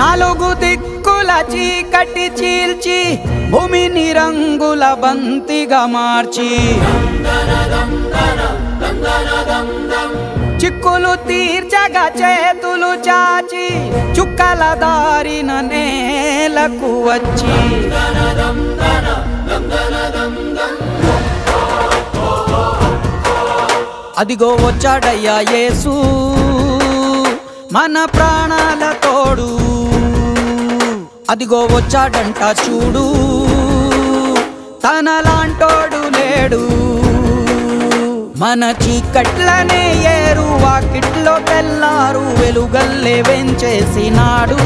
నాలుగు దిక్కుల చీకటి చీల్చి భూమిని రంగుల బంతిగా మార్చి. చిక్కులు తీర్చగా చేతులు చాచి చుక్కల దారిన నేలకు వచ్చి. అదిగో వచ్చాడయ్యా యేసు. మన ప్రాణాల తోడు. అదిగో వచ్చాడంట చూడు. తనలాంటోడు లేడు. మన చీకట్లనే ఏరు వాకిట్లో తెల్లారు వెలుగల్లే వెంచేసినాడు.